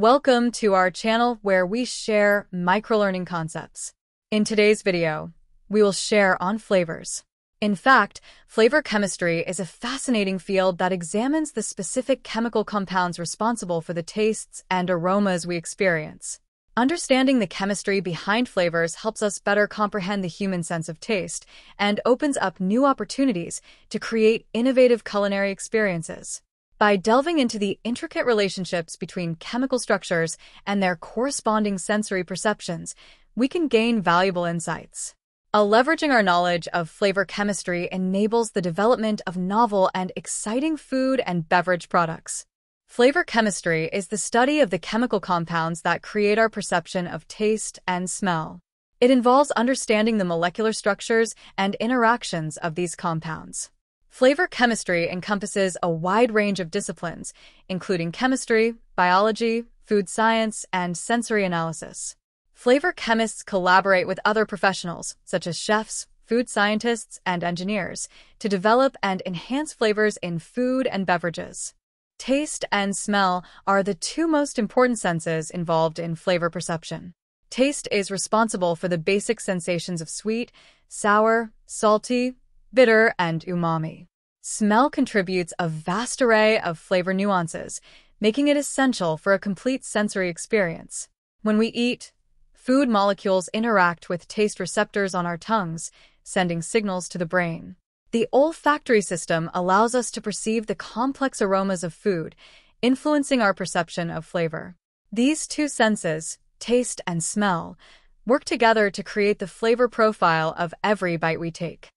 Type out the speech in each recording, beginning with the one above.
Welcome to our channel where we share microlearning concepts. In today's video, we will share on flavors. In fact, flavor chemistry is a fascinating field that examines the specific chemical compounds responsible for the tastes and aromas we experience. Understanding the chemistry behind flavors helps us better comprehend the human sense of taste and opens up new opportunities to create innovative culinary experiences. By delving into the intricate relationships between chemical structures and their corresponding sensory perceptions, we can gain valuable insights. A leveraging our knowledge of flavor chemistry enables the development of novel and exciting food and beverage products. Flavor chemistry is the study of the chemical compounds that create our perception of taste and smell. It involves understanding the molecular structures and interactions of these compounds. Flavor chemistry encompasses a wide range of disciplines, including chemistry, biology, food science, and sensory analysis. Flavor chemists collaborate with other professionals, such as chefs, food scientists, and engineers, to develop and enhance flavors in food and beverages. Taste and smell are the two most important senses involved in flavor perception. Taste is responsible for the basic sensations of sweet, sour, salty, bitter, and umami. Smell contributes a vast array of flavor nuances, making it essential for a complete sensory experience. When we eat, Food molecules interact with taste receptors on our tongues, sending signals to the brain. The olfactory system allows us to perceive the complex aromas of food, influencing our perception of flavor. These two senses, taste and smell, work together to create the flavor profile of every bite we take.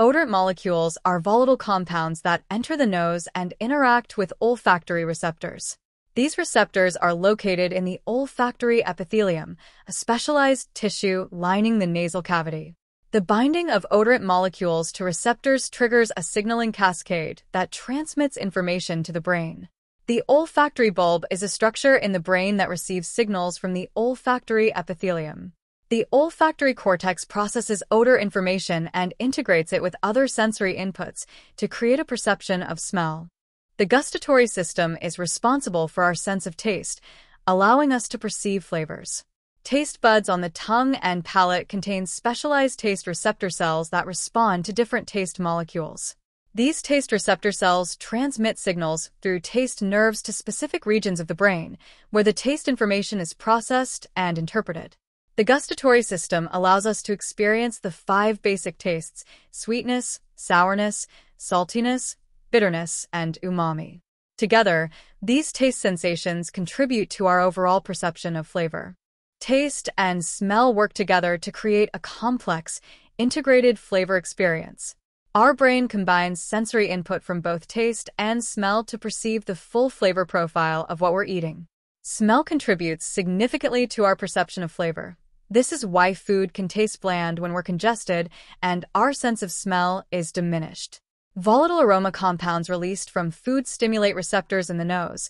Odorant molecules are volatile compounds that enter the nose and interact with olfactory receptors. These receptors are located in the olfactory epithelium, a specialized tissue lining the nasal cavity. The binding of odorant molecules to receptors triggers a signaling cascade that transmits information to the brain. The olfactory bulb is a structure in the brain that receives signals from the olfactory epithelium. The olfactory cortex processes odor information and integrates it with other sensory inputs to create a perception of smell. The gustatory system is responsible for our sense of taste, allowing us to perceive flavors. Taste buds on the tongue and palate contain specialized taste receptor cells that respond to different taste molecules. These taste receptor cells transmit signals through taste nerves to specific regions of the brain, where the taste information is processed and interpreted. The gustatory system allows us to experience the five basic tastes sweetness, sourness, saltiness, bitterness, and umami. Together, these taste sensations contribute to our overall perception of flavor. Taste and smell work together to create a complex, integrated flavor experience. Our brain combines sensory input from both taste and smell to perceive the full flavor profile of what we're eating. Smell contributes significantly to our perception of flavor. This is why food can taste bland when we're congested and our sense of smell is diminished. Volatile aroma compounds released from food stimulate receptors in the nose,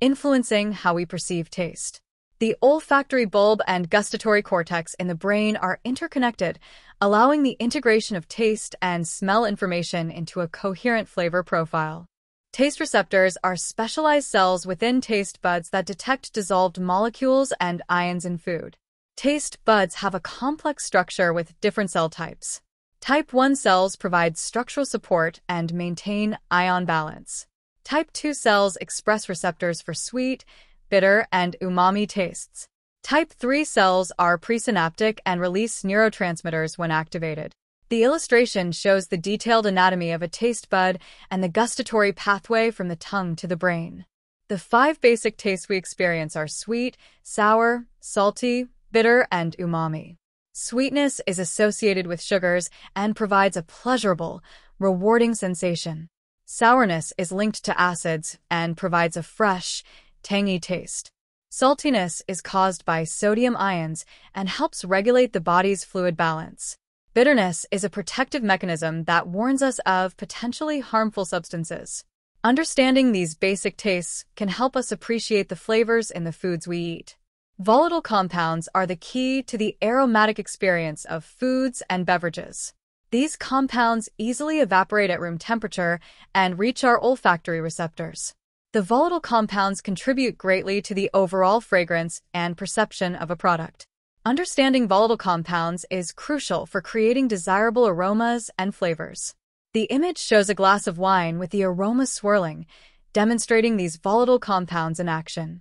influencing how we perceive taste. The olfactory bulb and gustatory cortex in the brain are interconnected, allowing the integration of taste and smell information into a coherent flavor profile. Taste receptors are specialized cells within taste buds that detect dissolved molecules and ions in food. Taste buds have a complex structure with different cell types. Type 1 cells provide structural support and maintain ion balance. Type 2 cells express receptors for sweet, bitter, and umami tastes. Type 3 cells are presynaptic and release neurotransmitters when activated. The illustration shows the detailed anatomy of a taste bud and the gustatory pathway from the tongue to the brain. The five basic tastes we experience are sweet, sour, salty, bitter, and umami. Sweetness is associated with sugars and provides a pleasurable, rewarding sensation. Sourness is linked to acids and provides a fresh, tangy taste. Saltiness is caused by sodium ions and helps regulate the body's fluid balance. Bitterness is a protective mechanism that warns us of potentially harmful substances. Understanding these basic tastes can help us appreciate the flavors in the foods we eat. Volatile compounds are the key to the aromatic experience of foods and beverages. These compounds easily evaporate at room temperature and reach our olfactory receptors. The volatile compounds contribute greatly to the overall fragrance and perception of a product. Understanding volatile compounds is crucial for creating desirable aromas and flavors. The image shows a glass of wine with the aroma swirling, demonstrating these volatile compounds in action.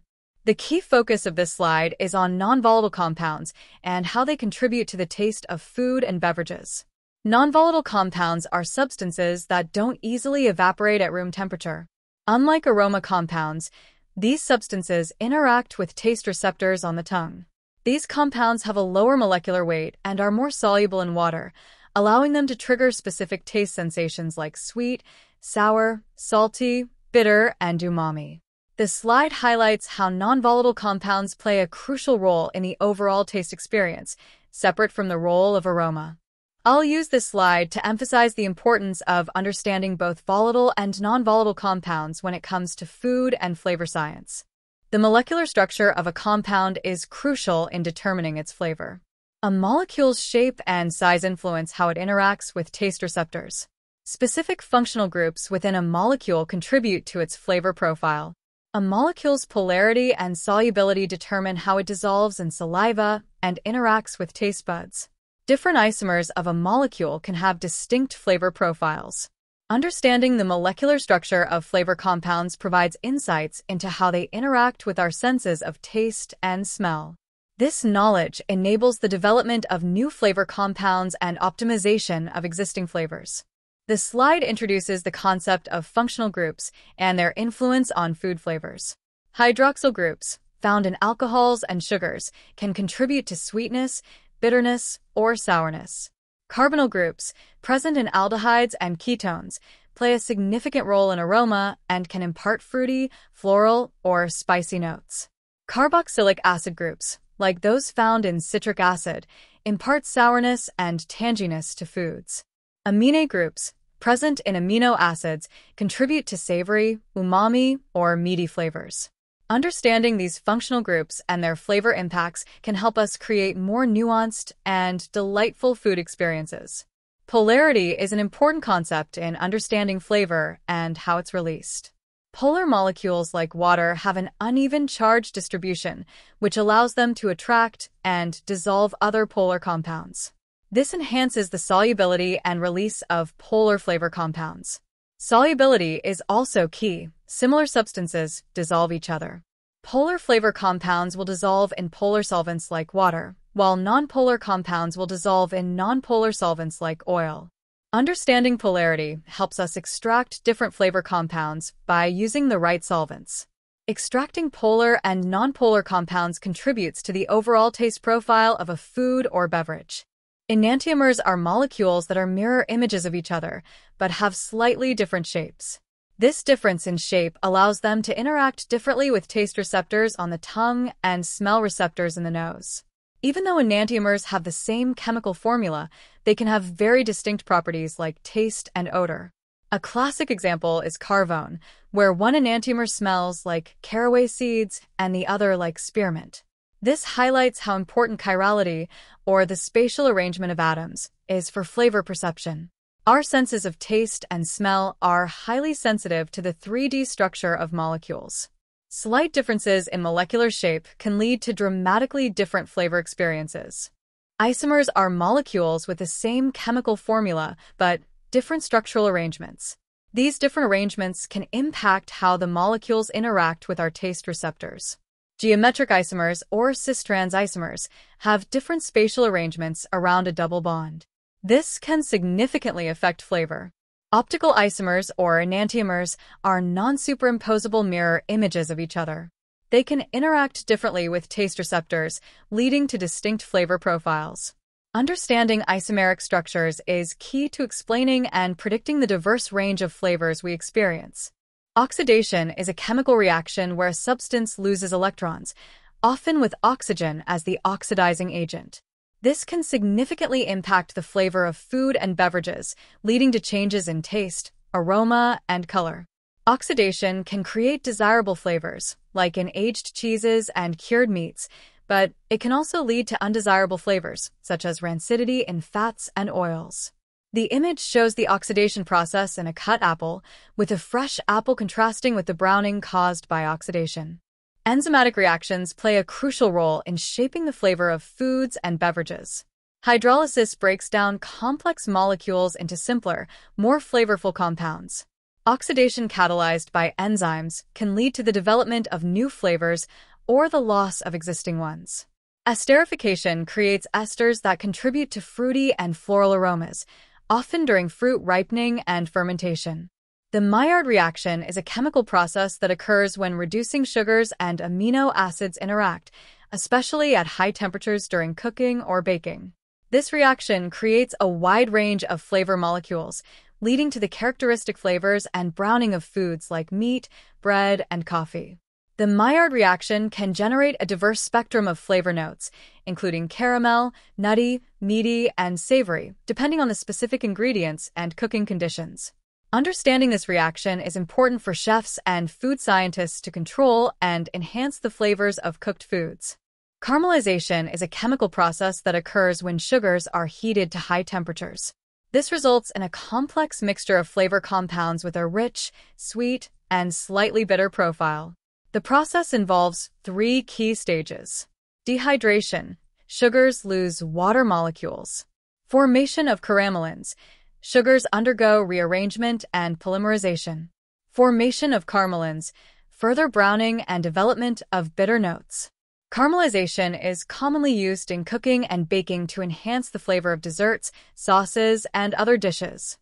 The key focus of this slide is on non-volatile compounds and how they contribute to the taste of food and beverages. Non-volatile compounds are substances that don't easily evaporate at room temperature. Unlike aroma compounds, these substances interact with taste receptors on the tongue. These compounds have a lower molecular weight and are more soluble in water, allowing them to trigger specific taste sensations like sweet, sour, salty, bitter, and umami. This slide highlights how non-volatile compounds play a crucial role in the overall taste experience, separate from the role of aroma. I'll use this slide to emphasize the importance of understanding both volatile and non-volatile compounds when it comes to food and flavor science. The molecular structure of a compound is crucial in determining its flavor. A molecule's shape and size influence how it interacts with taste receptors. Specific functional groups within a molecule contribute to its flavor profile. A molecule's polarity and solubility determine how it dissolves in saliva and interacts with taste buds. Different isomers of a molecule can have distinct flavor profiles. Understanding the molecular structure of flavor compounds provides insights into how they interact with our senses of taste and smell. This knowledge enables the development of new flavor compounds and optimization of existing flavors. The slide introduces the concept of functional groups and their influence on food flavors. Hydroxyl groups, found in alcohols and sugars, can contribute to sweetness, bitterness, or sourness. Carbonyl groups, present in aldehydes and ketones, play a significant role in aroma and can impart fruity, floral, or spicy notes. Carboxylic acid groups, like those found in citric acid, impart sourness and tanginess to foods. Amine groups, present in amino acids, contribute to savory, umami, or meaty flavors. Understanding these functional groups and their flavor impacts can help us create more nuanced and delightful food experiences. Polarity is an important concept in understanding flavor and how it's released. Polar molecules like water have an uneven charge distribution, which allows them to attract and dissolve other polar compounds. This enhances the solubility and release of polar flavor compounds. Solubility is also key. Similar substances dissolve each other. Polar flavor compounds will dissolve in polar solvents like water, while nonpolar compounds will dissolve in nonpolar solvents like oil. Understanding polarity helps us extract different flavor compounds by using the right solvents. Extracting polar and nonpolar compounds contributes to the overall taste profile of a food or beverage. Enantiomers are molecules that are mirror images of each other, but have slightly different shapes. This difference in shape allows them to interact differently with taste receptors on the tongue and smell receptors in the nose. Even though enantiomers have the same chemical formula, they can have very distinct properties like taste and odor. A classic example is carvone, where one enantiomer smells like caraway seeds and the other like spearmint. This highlights how important chirality, or the spatial arrangement of atoms, is for flavor perception. Our senses of taste and smell are highly sensitive to the 3D structure of molecules. Slight differences in molecular shape can lead to dramatically different flavor experiences. Isomers are molecules with the same chemical formula, but different structural arrangements. These different arrangements can impact how the molecules interact with our taste receptors. Geometric isomers, or cis-trans isomers, have different spatial arrangements around a double bond. This can significantly affect flavor. Optical isomers, or enantiomers, are non-superimposable mirror images of each other. They can interact differently with taste receptors, leading to distinct flavor profiles. Understanding isomeric structures is key to explaining and predicting the diverse range of flavors we experience. Oxidation is a chemical reaction where a substance loses electrons, often with oxygen as the oxidizing agent. This can significantly impact the flavor of food and beverages, leading to changes in taste, aroma, and color. Oxidation can create desirable flavors, like in aged cheeses and cured meats, but it can also lead to undesirable flavors, such as rancidity in fats and oils. The image shows the oxidation process in a cut apple, with a fresh apple contrasting with the browning caused by oxidation. Enzymatic reactions play a crucial role in shaping the flavor of foods and beverages. Hydrolysis breaks down complex molecules into simpler, more flavorful compounds. Oxidation catalyzed by enzymes can lead to the development of new flavors or the loss of existing ones. Esterification creates esters that contribute to fruity and floral aromas, often during fruit ripening and fermentation. The Maillard reaction is a chemical process that occurs when reducing sugars and amino acids interact, especially at high temperatures during cooking or baking. This reaction creates a wide range of flavor molecules, leading to the characteristic flavors and browning of foods like meat, bread, and coffee. The Maillard reaction can generate a diverse spectrum of flavor notes, including caramel, nutty, meaty, and savory, depending on the specific ingredients and cooking conditions. Understanding this reaction is important for chefs and food scientists to control and enhance the flavors of cooked foods. Caramelization is a chemical process that occurs when sugars are heated to high temperatures. This results in a complex mixture of flavor compounds with a rich, sweet, and slightly bitter profile. The process involves three key stages. Dehydration. Sugars lose water molecules. Formation of caramelins. Sugars undergo rearrangement and polymerization. Formation of caramelins. Further browning and development of bitter notes. Caramelization is commonly used in cooking and baking to enhance the flavor of desserts, sauces, and other dishes.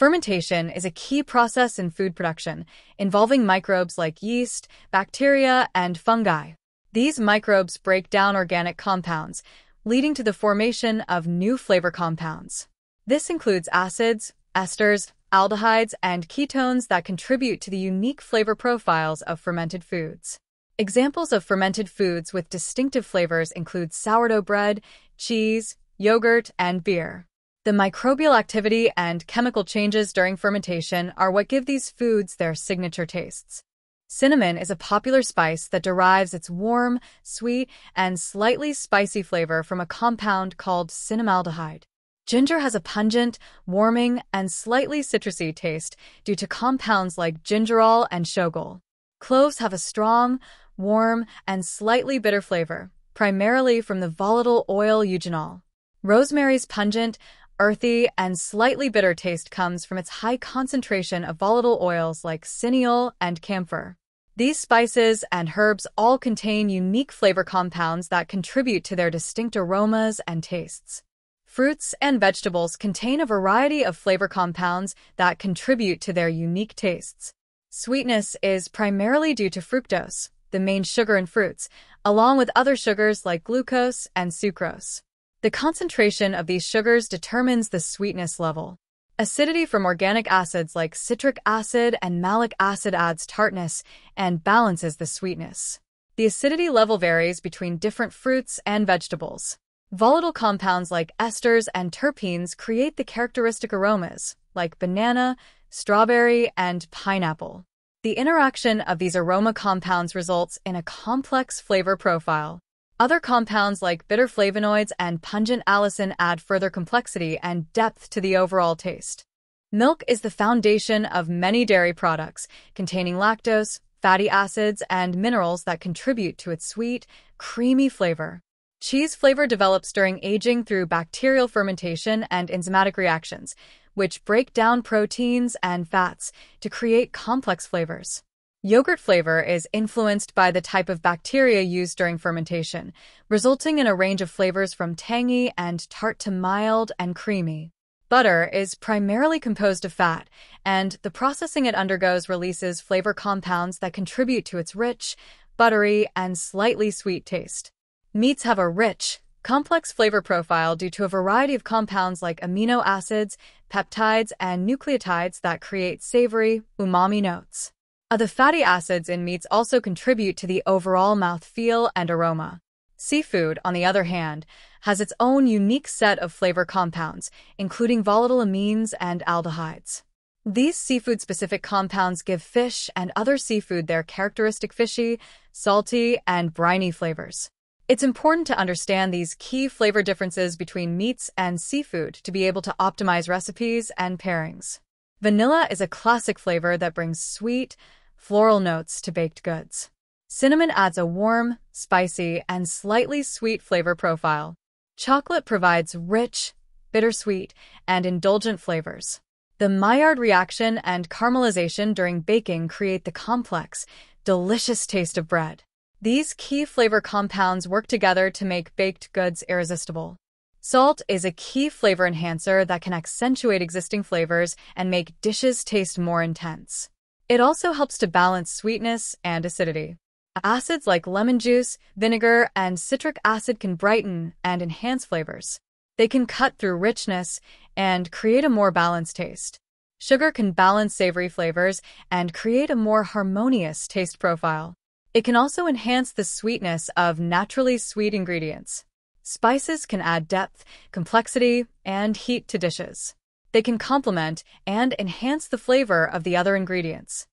Fermentation is a key process in food production, involving microbes like yeast, bacteria, and fungi. These microbes break down organic compounds, leading to the formation of new flavor compounds. This includes acids, esters, aldehydes, and ketones that contribute to the unique flavor profiles of fermented foods. Examples of fermented foods with distinctive flavors include sourdough bread, cheese, yogurt, and beer. The microbial activity and chemical changes during fermentation are what give these foods their signature tastes. Cinnamon is a popular spice that derives its warm, sweet, and slightly spicy flavor from a compound called cinnamaldehyde. Ginger has a pungent, warming, and slightly citrusy taste due to compounds like gingerol and shogaol. Cloves have a strong, warm, and slightly bitter flavor, primarily from the volatile oil eugenol. Rosemary's pungent, earthy, and slightly bitter taste comes from its high concentration of volatile oils like cineole and camphor. These spices and herbs all contain unique flavor compounds that contribute to their distinct aromas and tastes. Fruits and vegetables contain a variety of flavor compounds that contribute to their unique tastes. Sweetness is primarily due to fructose, the main sugar in fruits, along with other sugars like glucose and sucrose. The concentration of these sugars determines the sweetness level. Acidity from organic acids like citric acid and malic acid adds tartness and balances the sweetness. The acidity level varies between different fruits and vegetables. Volatile compounds like esters and terpenes create the characteristic aromas, like banana, strawberry, and pineapple. The interaction of these aroma compounds results in a complex flavor profile. Other compounds like bitter flavonoids and pungent allicin add further complexity and depth to the overall taste. Milk is the foundation of many dairy products, containing lactose, fatty acids, and minerals that contribute to its sweet, creamy flavor. Cheese flavor develops during aging through bacterial fermentation and enzymatic reactions, which break down proteins and fats to create complex flavors. Yogurt flavor is influenced by the type of bacteria used during fermentation, resulting in a range of flavors from tangy and tart to mild and creamy. Butter is primarily composed of fat, and the processing it undergoes releases flavor compounds that contribute to its rich, buttery, and slightly sweet taste. Meats have a rich, complex flavor profile due to a variety of compounds like amino acids, peptides, and nucleotides that create savory, umami notes. The fatty acids in meats also contribute to the overall mouthfeel and aroma. Seafood, on the other hand, has its own unique set of flavor compounds, including volatile amines and aldehydes. These seafood-specific compounds give fish and other seafood their characteristic fishy, salty, and briny flavors. It's important to understand these key flavor differences between meats and seafood to be able to optimize recipes and pairings. Vanilla is a classic flavor that brings sweet, floral notes to baked goods. Cinnamon adds a warm, spicy, and slightly sweet flavor profile. Chocolate provides rich, bittersweet, and indulgent flavors. The Maillard reaction and caramelization during baking create the complex, delicious taste of bread. These key flavor compounds work together to make baked goods irresistible. Salt is a key flavor enhancer that can accentuate existing flavors and make dishes taste more intense. It also helps to balance sweetness and acidity. Acids like lemon juice, vinegar, and citric acid can brighten and enhance flavors. They can cut through richness and create a more balanced taste. Sugar can balance savory flavors and create a more harmonious taste profile. It can also enhance the sweetness of naturally sweet ingredients. Spices can add depth, complexity, and heat to dishes. They can complement and enhance the flavor of the other ingredients.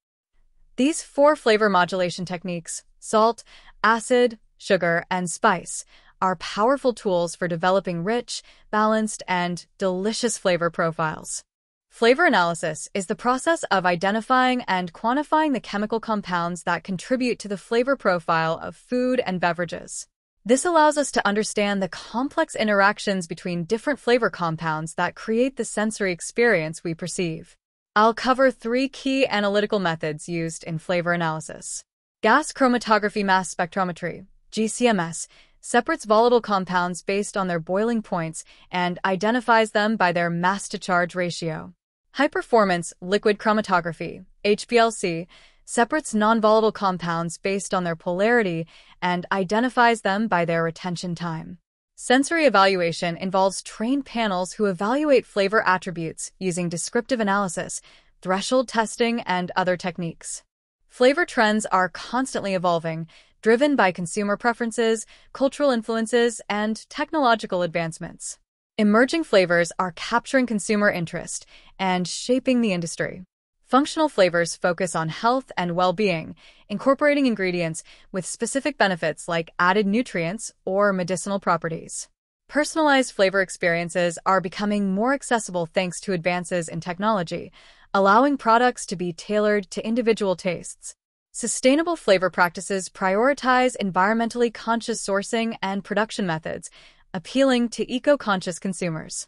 These four flavor modulation techniques salt, acid, sugar, and spice are powerful tools for developing rich, balanced, and delicious flavor profiles. Flavor analysis is the process of identifying and quantifying the chemical compounds that contribute to the flavor profile of food and beverages. This allows us to understand the complex interactions between different flavor compounds that create the sensory experience we perceive. I'll cover three key analytical methods used in flavor analysis. Gas chromatography mass spectrometry, GCMS, separates volatile compounds based on their boiling points and identifies them by their mass to charge ratio. High performance liquid chromatography, HPLC, separates non-volatile compounds based on their polarity and identifies them by their retention time. Sensory evaluation involves trained panels who evaluate flavor attributes using descriptive analysis, threshold testing, and other techniques. Flavor trends are constantly evolving, driven by consumer preferences, cultural influences, and technological advancements. Emerging flavors are capturing consumer interest and shaping the industry. Functional flavors focus on health and well-being, incorporating ingredients with specific benefits like added nutrients or medicinal properties. Personalized flavor experiences are becoming more accessible thanks to advances in technology, allowing products to be tailored to individual tastes. Sustainable flavor practices prioritize environmentally conscious sourcing and production methods, appealing to eco-conscious consumers.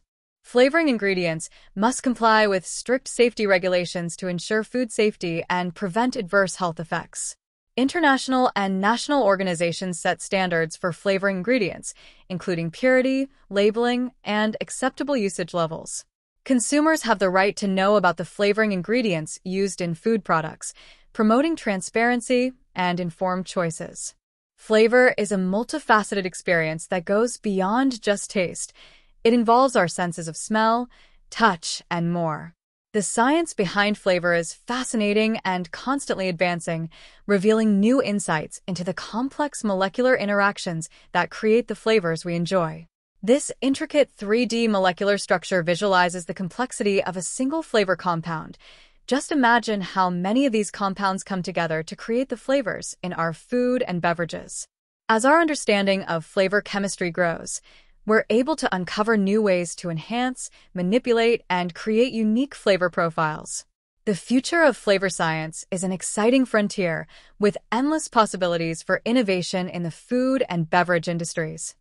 Flavoring ingredients must comply with strict safety regulations to ensure food safety and prevent adverse health effects. International and national organizations set standards for flavoring ingredients, including purity, labeling, and acceptable usage levels. Consumers have the right to know about the flavoring ingredients used in food products, promoting transparency and informed choices. Flavor is a multifaceted experience that goes beyond just taste it involves our senses of smell, touch, and more. The science behind flavor is fascinating and constantly advancing, revealing new insights into the complex molecular interactions that create the flavors we enjoy. This intricate 3D molecular structure visualizes the complexity of a single flavor compound. Just imagine how many of these compounds come together to create the flavors in our food and beverages. As our understanding of flavor chemistry grows, we're able to uncover new ways to enhance, manipulate, and create unique flavor profiles. The future of flavor science is an exciting frontier with endless possibilities for innovation in the food and beverage industries.